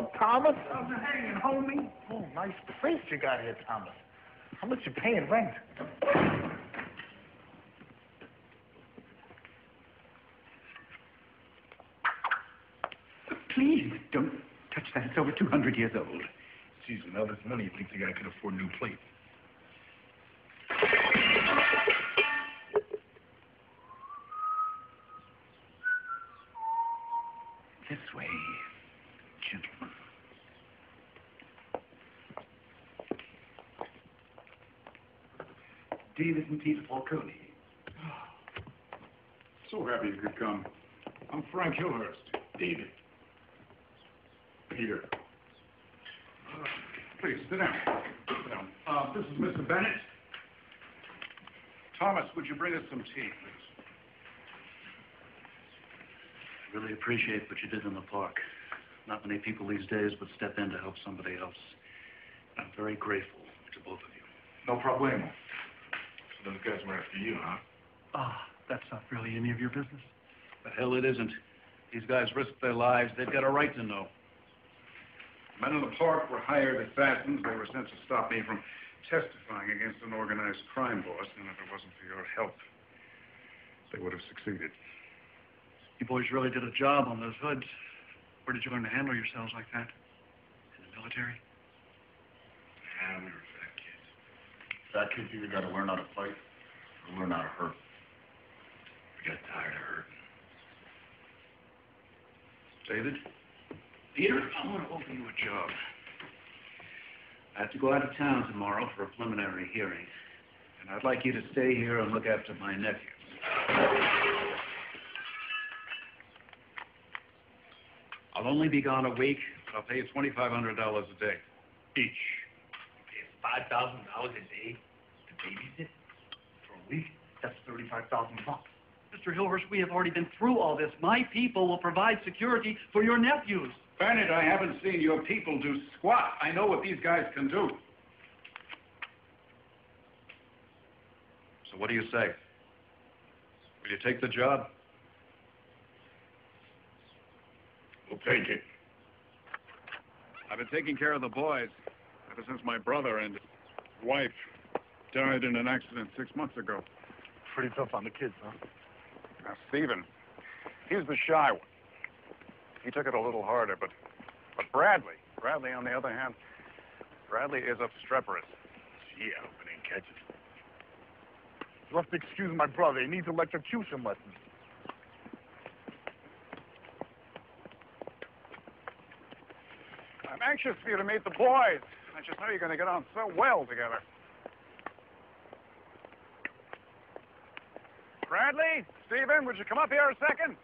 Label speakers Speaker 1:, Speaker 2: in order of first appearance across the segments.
Speaker 1: What's up, Thomas?
Speaker 2: How's it hanging, homie?
Speaker 1: Oh, nice place you got here, Thomas. How much you paying rent?
Speaker 2: Please, don't touch that. It's over 200 years old.
Speaker 1: Jeez, with all this money, you think the guy could afford new plate?
Speaker 2: Peter Falcone.
Speaker 3: So happy you could come. I'm Frank Hillhurst. David. Peter. Uh, please, sit down. Sit down. Uh, this is Mr. Bennett. Thomas, would you bring us some tea, please?
Speaker 4: Really appreciate what you did in the park. Not many people these days would step in to help somebody else. I'm very grateful to both of you.
Speaker 1: No problemo. So those guys were after you, huh?
Speaker 4: Ah, that's not really any of your business. The hell it isn't. These guys risked their lives. They've got a right to know.
Speaker 3: Men in the park were hired at assassins. They were sent to stop me from testifying against an organized crime boss, and if it wasn't for your help, they would have succeeded.
Speaker 4: You boys really did a job on those hoods. Where did you learn to handle yourselves like that? In the military?
Speaker 1: Yeah, we were fat kids. Fat kids either got to learn how to fight or learn how to hurt. We got tired of hurting.
Speaker 4: David? Peter, I want to offer you a job. I have to go out of town tomorrow for a preliminary hearing, and I'd like you to stay here and look after my nephews. I'll only be gone a week, but I'll pay you $2,500 a day, each.
Speaker 1: Five thousand dollars a day to babysit for a week? That's thirty-five thousand bucks.
Speaker 4: Mr. Hillhurst, we have already been through all this. My people will provide security for your nephews.
Speaker 3: Bennett, I haven't seen your people do squat. I know what these guys can do.
Speaker 4: So what do you say? Will you take the job?
Speaker 3: We'll take it.
Speaker 5: I've been taking care of the boys ever since my brother and his wife died in an accident six months ago.
Speaker 1: Pretty tough on the kids, huh?
Speaker 5: Now, Stephen, he's the shy one. He took it a little harder, but but Bradley, Bradley, on the other hand, Bradley is obstreperous.
Speaker 1: But didn't catch it. You'll have to excuse my brother. He needs electrocution lessons.
Speaker 5: I'm anxious for you to meet the boys. I just know you're going to get on so well together. Bradley, Stephen, would you come up here a second?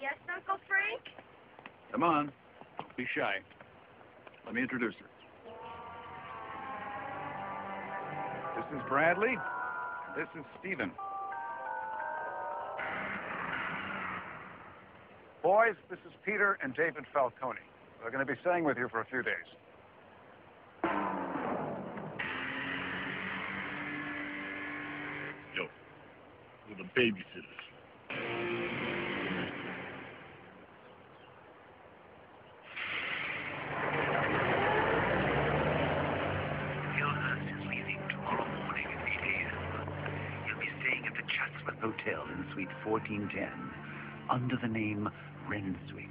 Speaker 6: Yes, Uncle Frank?
Speaker 5: Come on. Don't be shy. Let me introduce her. This is Bradley. This is Stephen. Boys, this is Peter and David Falcone. They're going to be staying with you for a few days.
Speaker 1: Yo, we're the babysitters.
Speaker 2: Hillhurst is leaving tomorrow morning at 8 a.m. He'll be staying at the Chatsworth Hotel in Suite 1410 under the name Renswick.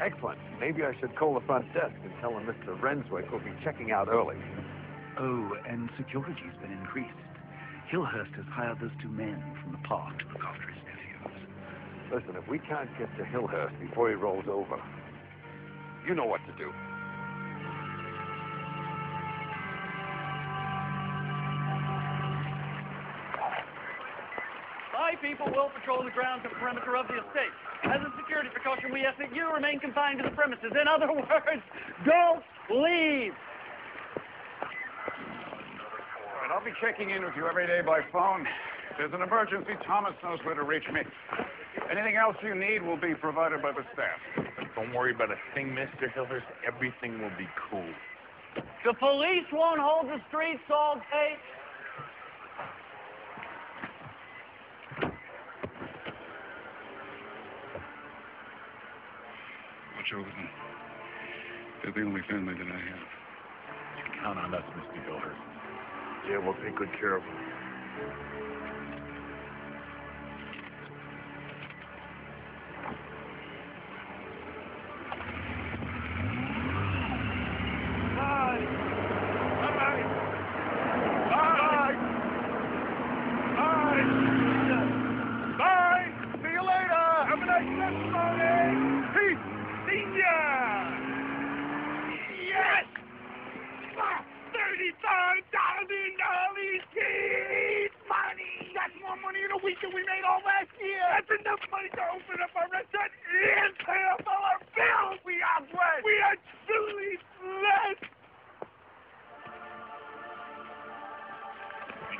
Speaker 7: Excellent. Maybe I should call the front desk and tell them Mr. Renswick will be checking out early.
Speaker 2: Oh, and security's been increased. Hillhurst has hired those two men from the park to look after his nephews.
Speaker 7: Listen, if we can't get to Hillhurst before he rolls over, you know what to do.
Speaker 4: My people will patrol the grounds and perimeter of the estate. As a security precaution, we ask that you remain confined to the premises. In other words, don't leave.
Speaker 5: All right, I'll be checking in with you every day by phone. If there's an emergency, Thomas knows where to reach me. Anything else you need will be provided by the staff.
Speaker 1: Don't worry about a thing, Mr. Hillhurst. Everything will be cool.
Speaker 4: The police won't hold the streets all day.
Speaker 3: Watch over them. They're the only family that I have.
Speaker 1: You can count on us, Mr. Hillhurst.
Speaker 7: Yeah, we'll take good care of him.
Speaker 5: Bye. Bye. Bye. Bye. Bye. See you later. Have a nice testimony. Peace. See ya. Yes. Thirty-five thousand dollars keys. Money. That's more money in a week than we made all last year. That's enough money to open up our restaurant and pay off all our bills. We are blessed. We are truly blessed.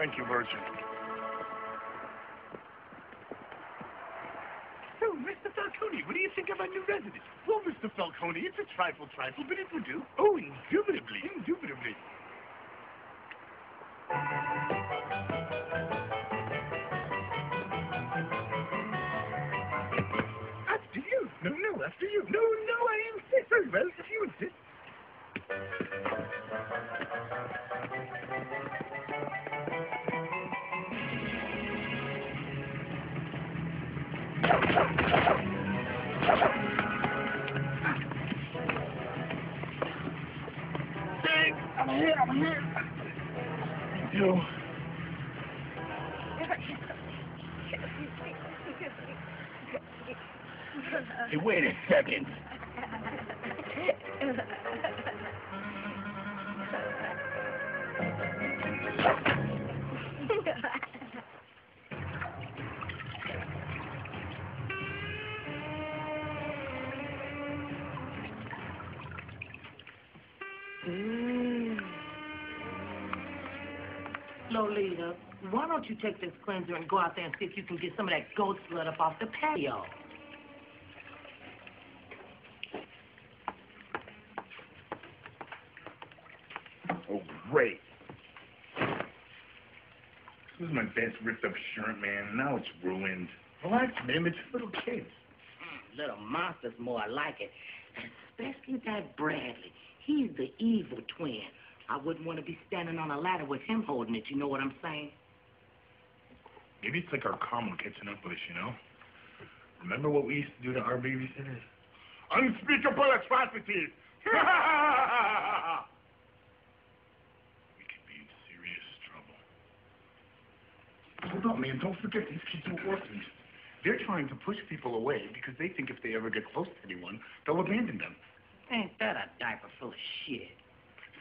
Speaker 7: Thank you, Virgin.
Speaker 1: So, Mr. Falcone, what do you think of our new resident? Well, Mr. Falcone, it's a trifle, trifle, but it will do. Oh, indubitably, indubitably. After you. No, no, I insist. Very well, if you insist. Mm.
Speaker 8: Lolita, why don't you take this cleanser and go out there and see if you can get some of that goat's blood up off the patio?
Speaker 1: Oh, great. This was my best ripped up shirt, man. Now it's ruined. Relax, man. It's little kids.
Speaker 8: Mm, little monsters more like it. Especially that Bradley. He's the evil twin. I wouldn't want to be standing on a ladder with him holding it, you know what I'm saying?
Speaker 1: Maybe it's like our karma catching up with us, you know? Remember what we used to do to our babysitters? Unspeakable atrocities! we could be in serious trouble. Hold on, man. Don't forget these kids are orphans. They're trying to push people away because they think if they ever get close to anyone, they'll abandon them.
Speaker 8: Ain't that a diaper full of shit?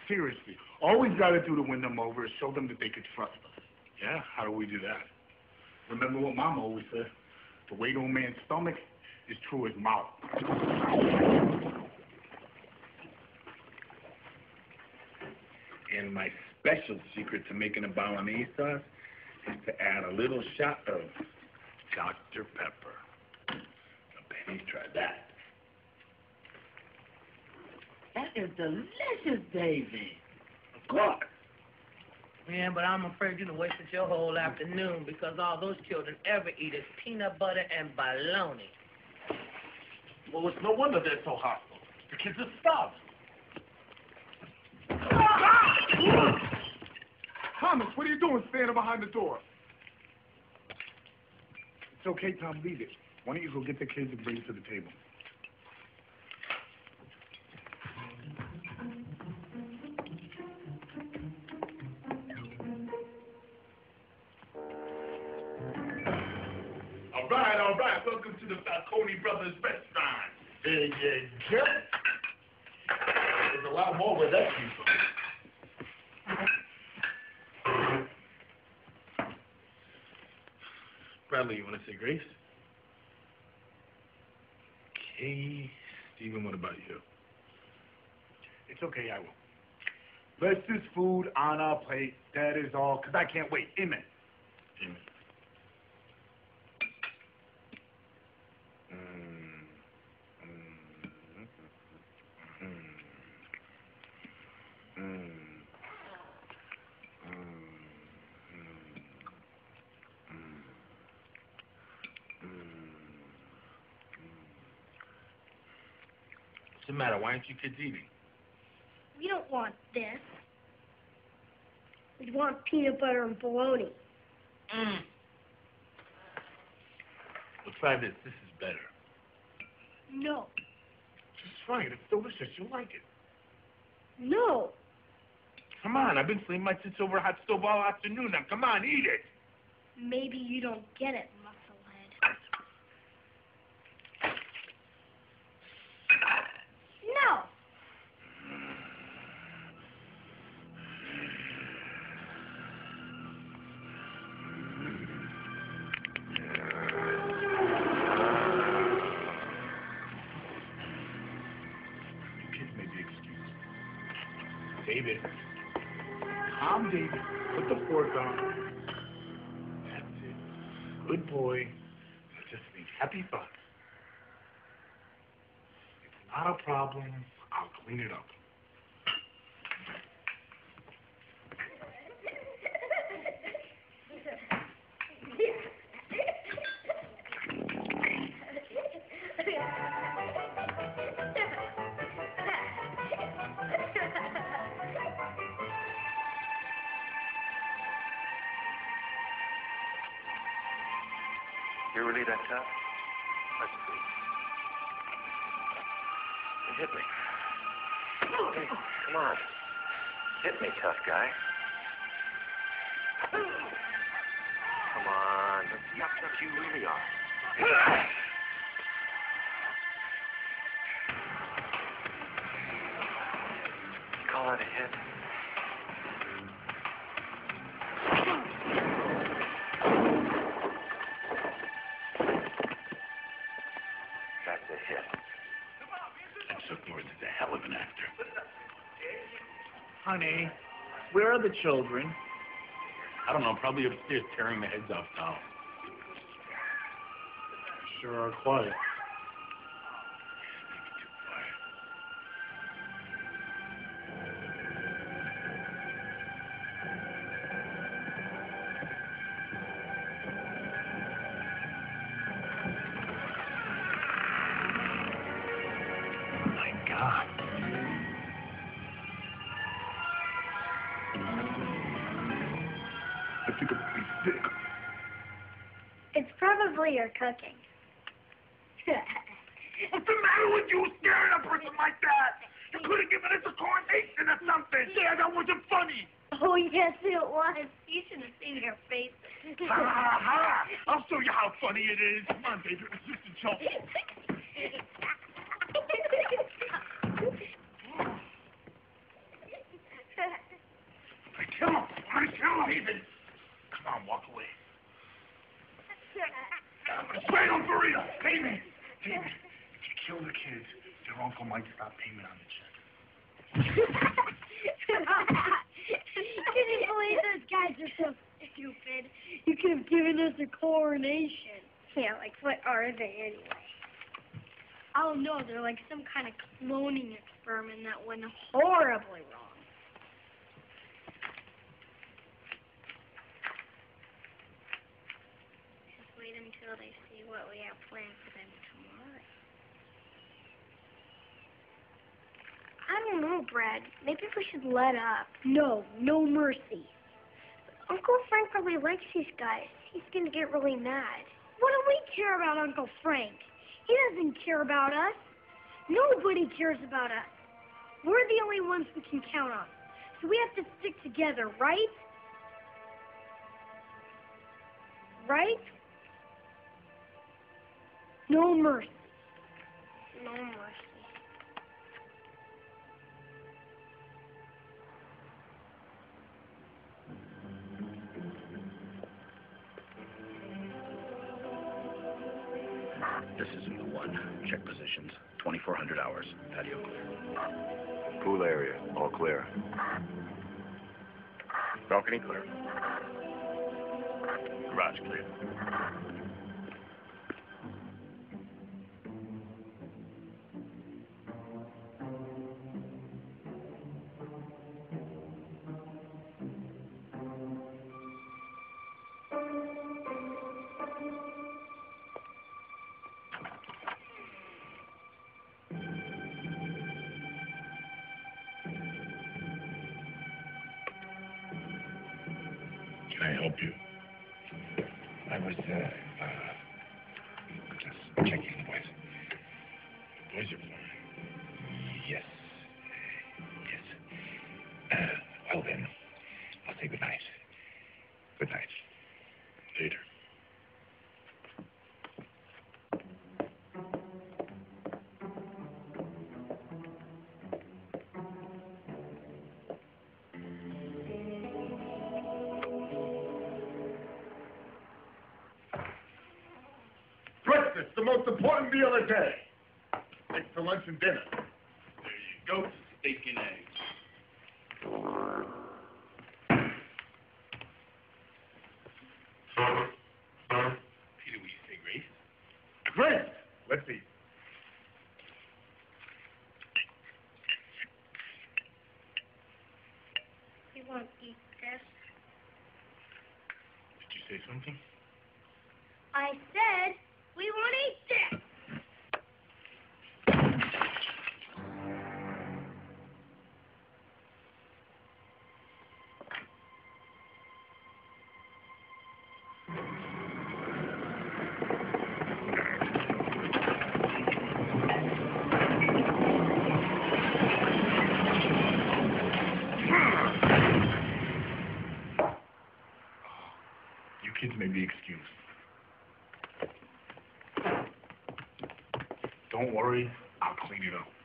Speaker 1: Seriously. All we've got to do to win them over is show them that they could trust us. Yeah? How do we do that? Remember what Mama always said? The weight on man's stomach is true as mouth. And my special secret to making a bolognese sauce is to add a little shot of Dr. Pepper. Now, Penny's tried that.
Speaker 8: That is delicious, Davy.
Speaker 1: Of course.
Speaker 8: Yeah, but I'm afraid you wasted your whole afternoon because all those children ever eat is peanut butter and bologna.
Speaker 1: Well, it's no wonder they're so hostile. The kids are starving.
Speaker 3: Thomas, what are you doing standing behind the door?
Speaker 1: It's okay, Tom. Leave it. Why don't you go get the kids and bring it to the table? Grace? Okay. Stephen, what about you?
Speaker 3: It's okay, I will. Bless this food on our plate. That is all, because I can't wait. Amen.
Speaker 1: Amen.
Speaker 5: The matter? Why aren't you kids eating?
Speaker 6: We don't want this. We want peanut butter and bologna.
Speaker 5: Mm. Well, try this. This is better.
Speaker 6: No.
Speaker 1: Just try it. It's delicious. You'll like it.
Speaker 6: No.
Speaker 5: Come on, I've been slaving my tits over a hot stove all afternoon. Now, come on, eat it.
Speaker 6: Maybe you don't get it,
Speaker 1: David. Calm, David. Put the fork on. That's it. Good boy. Just think happy thoughts. It's not a problem. I'll clean it up.
Speaker 7: You really that tough? Let's see. Hit me. Hey, come on. Hit me, tough guy. Come on. How tough you really are. Hit.
Speaker 1: Chuck Norris is a hell of an actor.
Speaker 5: Honey, where are the children? I don't know, probably upstairs tearing the heads off dolls. Sure are quiet.
Speaker 1: I think I'm pretty sick.
Speaker 6: It's probably your cooking.
Speaker 5: What's the matter with you staring at a person like that? You could have given us a coronation or something. Yeah, that wasn't funny.
Speaker 6: oh, yes, it was. You should have seen her face.
Speaker 5: Ha ha ha! I'll show you how funny it is. Come on, baby, let's just a joke. I I kill him. David, come on, walk away. I'm gonna strangle him for real. David,
Speaker 1: if you kill the kids, their uncle might stop payment on the check.
Speaker 6: Can you believe those guys are so stupid? You could have given us a coronation. Yeah, like what are they anyway? Oh, I don't know. They're like some kind of cloning experiment that went horribly wrong. Just until they see what we have planned for them tomorrow. I don't know, Brad. Maybe we should let up. No, no mercy. Uncle Frank probably likes these guys. He's gonna get really mad. What do we care about Uncle Frank? He doesn't care about us. Nobody cares about us. We're the only ones we can count on. So we have to stick together, right? Right? No mercy. No mercy.
Speaker 2: This isn't the one. Check positions. 2,400 hours. Patio clear.
Speaker 7: Pool area. All clear.
Speaker 2: Balcony clear. Garage clear.
Speaker 1: Help you? I was, uh, uh, just checking the boys. The boys are fine. Important meal of the day. To lunch and dinner.
Speaker 9: There you go, steak and eggs. Peter, will you say grace?
Speaker 1: Great! Let's eat.
Speaker 6: We won't eat this.
Speaker 1: Did you say something?
Speaker 6: I said we won't eat this.
Speaker 1: You kids may be excused. Don't worry, I'll clean it up.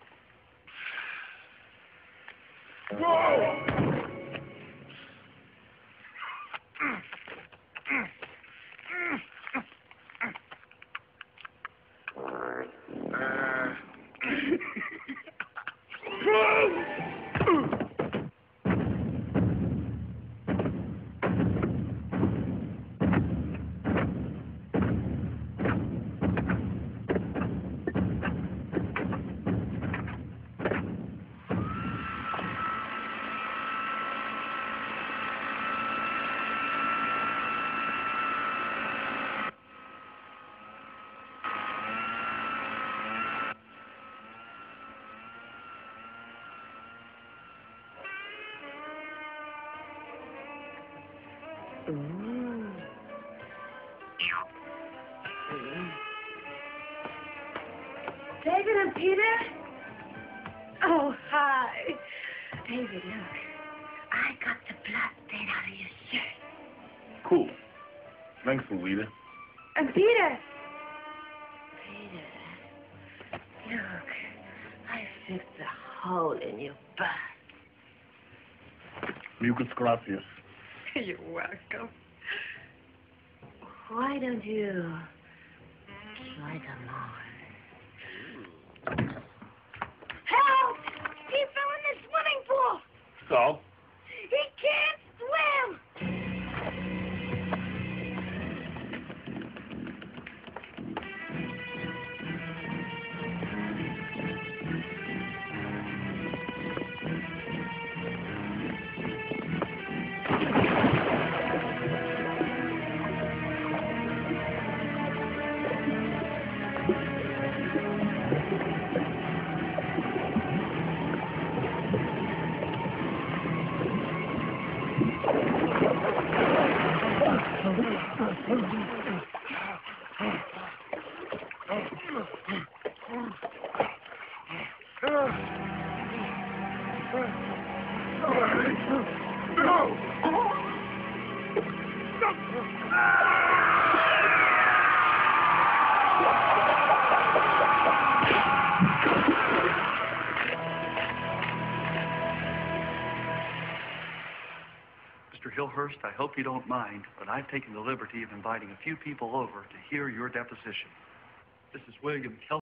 Speaker 8: David and Peter? Oh, hi. David, look. I got the blood stain out of your shirt.
Speaker 1: Cool. Thanks, Lolita.
Speaker 8: And Peter? Peter, look. I fixed a hole in your butt.
Speaker 1: Mucus gracias.
Speaker 8: You're welcome. Why don't you mm. try them on?
Speaker 6: Help! He fell in the swimming pool.
Speaker 1: So?
Speaker 4: Hillhurst, I hope you don't mind, but I've taken the liberty of inviting a few people over to hear your deposition. This is William Kel.